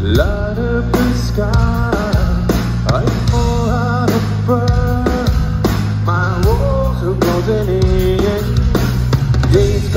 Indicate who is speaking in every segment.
Speaker 1: light up the sky. I pour out a burn, my walls are in. Days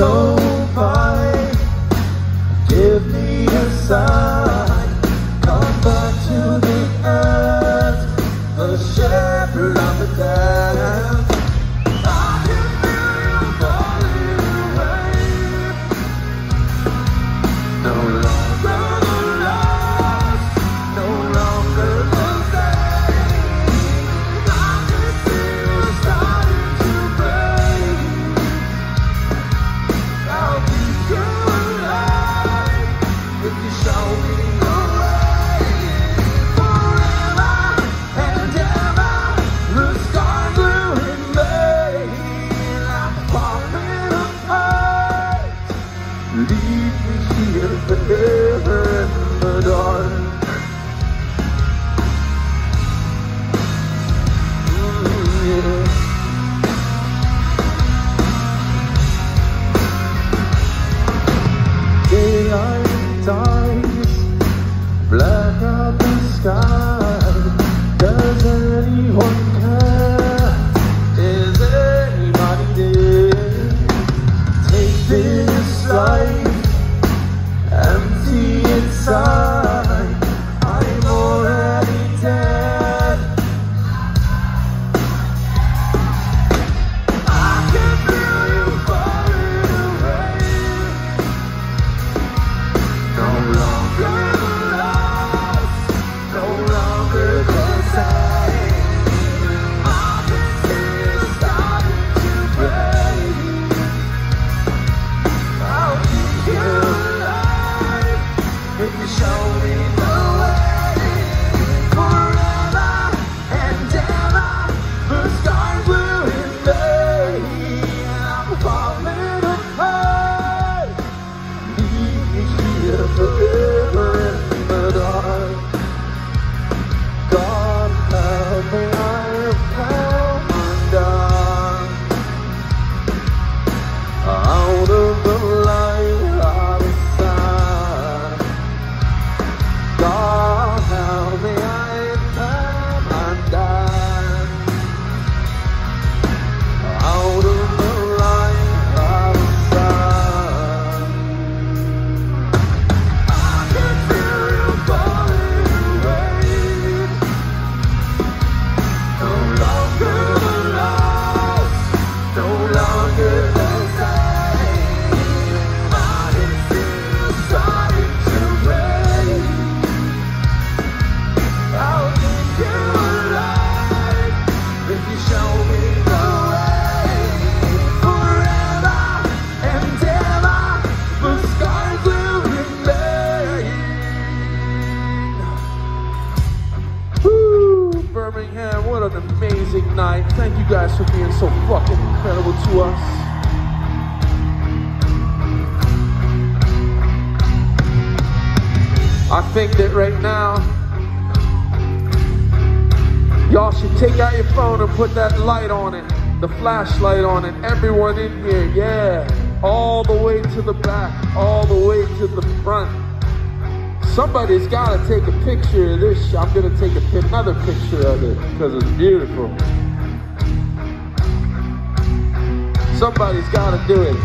Speaker 1: an amazing night. Thank you guys for being so fucking incredible to us. I think that right now, y'all should take out your phone and put that light on it, the flashlight on it. Everyone in here, yeah. All the way to the back, all the way to the front. Somebody's got to take a picture of this. I'm going to take a, another picture of it because it's beautiful. Somebody's got to do it.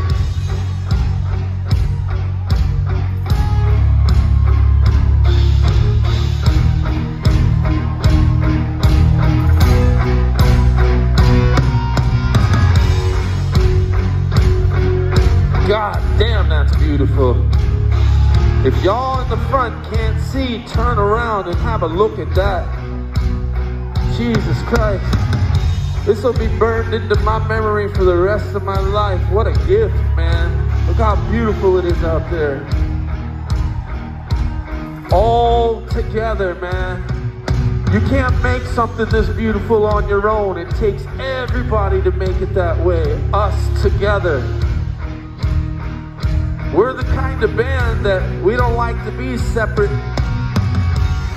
Speaker 1: God damn, that's beautiful. If y'all in the front can't see, turn around and have a look at that. Jesus Christ. This will be burned into my memory for the rest of my life. What a gift, man. Look how beautiful it is out there. All together, man. You can't make something this beautiful on your own. It takes everybody to make it that way. Us together. We're the kind of band that we don't like to be separate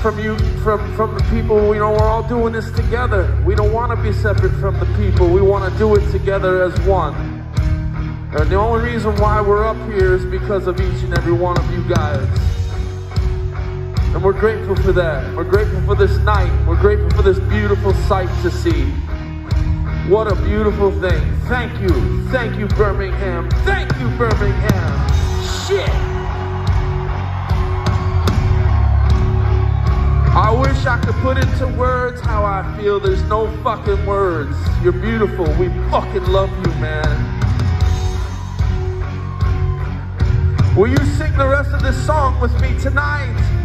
Speaker 1: from you, from, from the people. You know, we're all doing this together. We don't want to be separate from the people. We want to do it together as one. And the only reason why we're up here is because of each and every one of you guys. And we're grateful for that. We're grateful for this night. We're grateful for this beautiful sight to see. What a beautiful thing. Thank you. Thank you, Birmingham. Thank you, Birmingham. Shit. I wish I could put into words how I feel. There's no fucking words. You're beautiful. We fucking love you, man. Will you sing the rest of this song with me tonight?